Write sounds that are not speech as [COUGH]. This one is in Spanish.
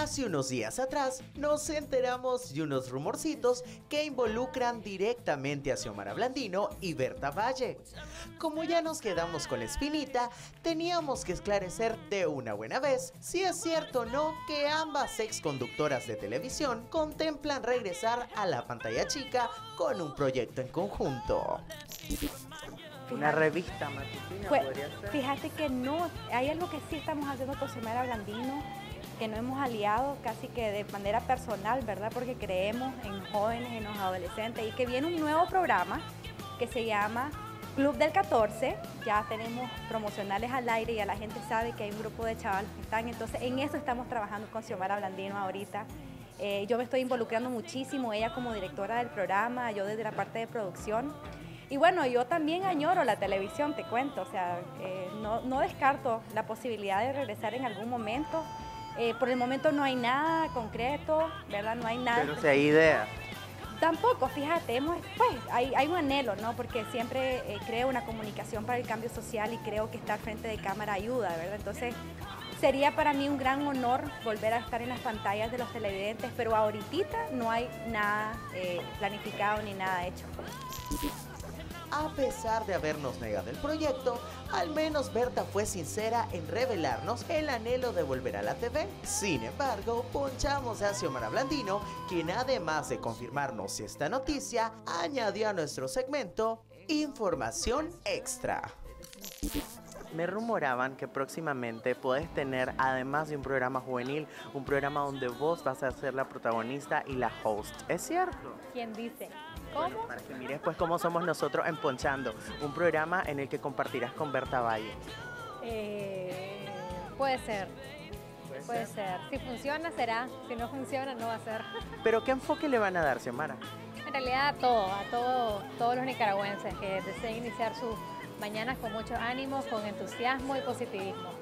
Hace unos días atrás nos enteramos de unos rumorcitos que involucran directamente a Xiomara Blandino y Berta Valle. Como ya nos quedamos con la espinita, teníamos que esclarecer de una buena vez si es cierto o no que ambas ex conductoras de televisión contemplan regresar a la pantalla chica con un proyecto en conjunto. Una revista matutina Pues, podría ser. fíjate que no, hay algo que sí estamos haciendo con Xiomara Blandino, que no hemos aliado casi que de manera personal, ¿verdad? Porque creemos en jóvenes, en los adolescentes y que viene un nuevo programa que se llama Club del 14. Ya tenemos promocionales al aire y ya la gente sabe que hay un grupo de chavalos que están. Entonces, en eso estamos trabajando con Xiomara Blandino ahorita. Eh, yo me estoy involucrando muchísimo, ella como directora del programa, yo desde la parte de producción. Y bueno, yo también añoro la televisión, te cuento, o sea, eh, no, no descarto la posibilidad de regresar en algún momento. Eh, por el momento no hay nada concreto, ¿verdad? No hay nada. Pero si hay ideas. Tampoco, fíjate, hemos, pues, hay, hay un anhelo, ¿no? Porque siempre eh, creo una comunicación para el cambio social y creo que estar frente de cámara ayuda, ¿verdad? Entonces, sería para mí un gran honor volver a estar en las pantallas de los televidentes, pero ahorita no hay nada eh, planificado ni nada hecho. A pesar de habernos negado el proyecto, al menos Berta fue sincera en revelarnos el anhelo de volver a la TV. Sin embargo, ponchamos a Xiomara Blandino, quien además de confirmarnos esta noticia, añadió a nuestro segmento información extra. Me rumoraban que próximamente puedes tener, además de un programa juvenil, un programa donde vos vas a ser la protagonista y la host. ¿Es cierto? ¿Quién dice? Bueno, para que mires pues cómo somos nosotros en Ponchando, un programa en el que compartirás con Berta Valle. Eh, puede ser, puede ser. Si funciona, será. Si no funciona, no va a ser. [LAUGHS] Pero ¿qué enfoque le van a dar, Xiomara? En realidad a todo, a todo, todos los nicaragüenses que deseen iniciar sus mañanas con mucho ánimo, con entusiasmo y positivismo.